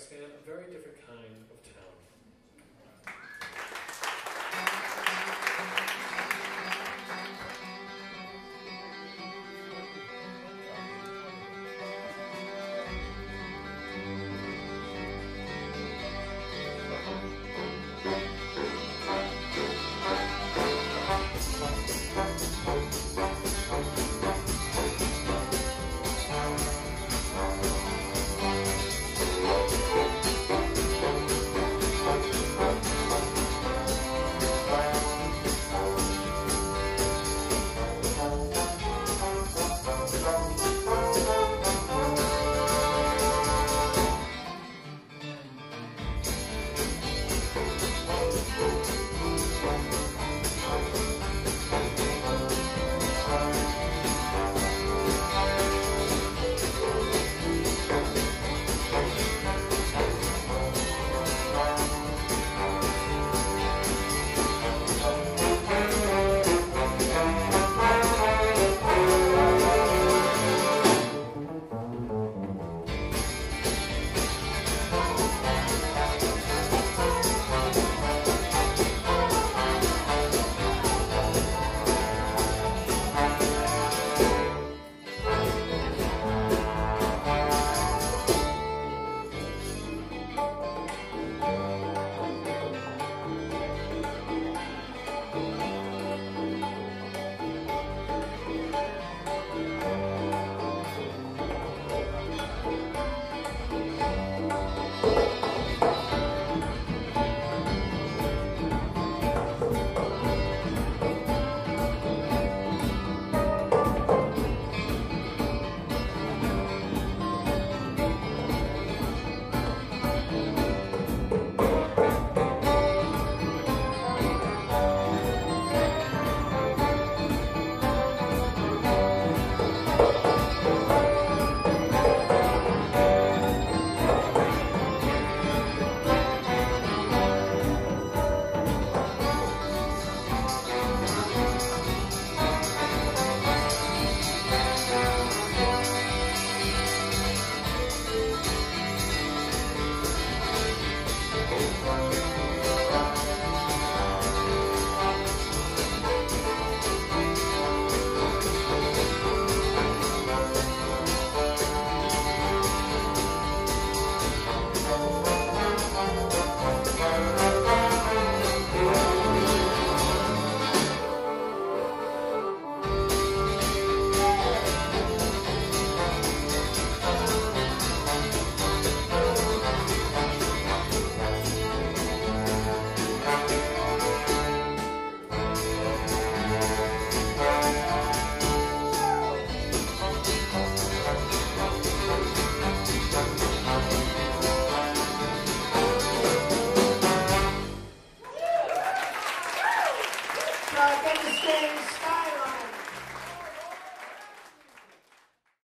A very different kind of town. Thank uh, things staying skyrocketing.